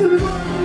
to the